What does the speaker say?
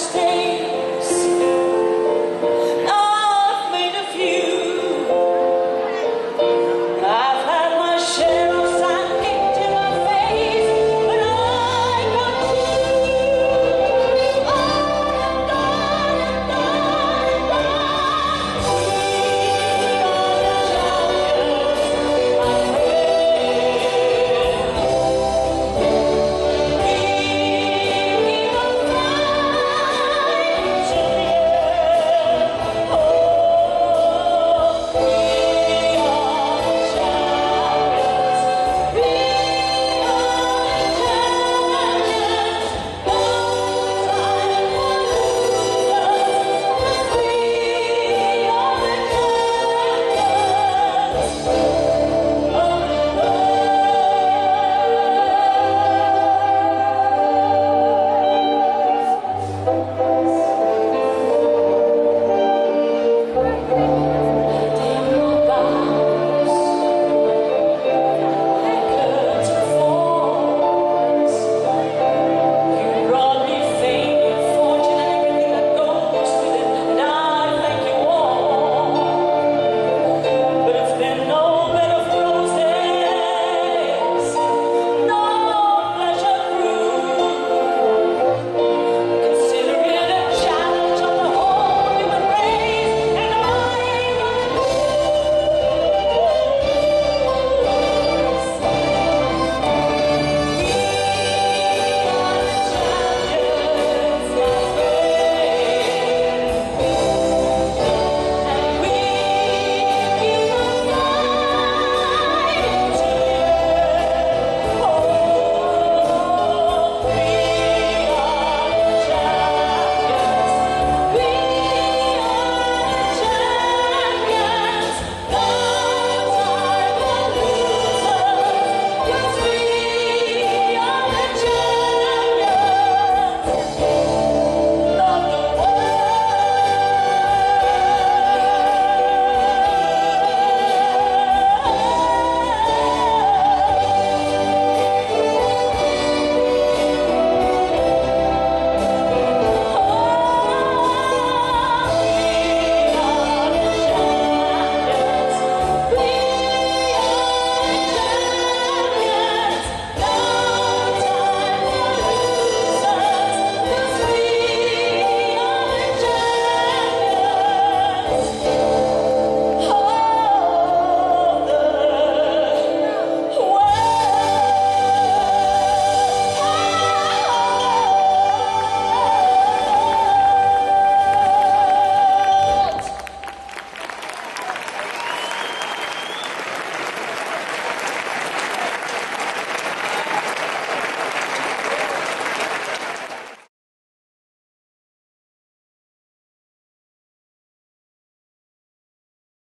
stay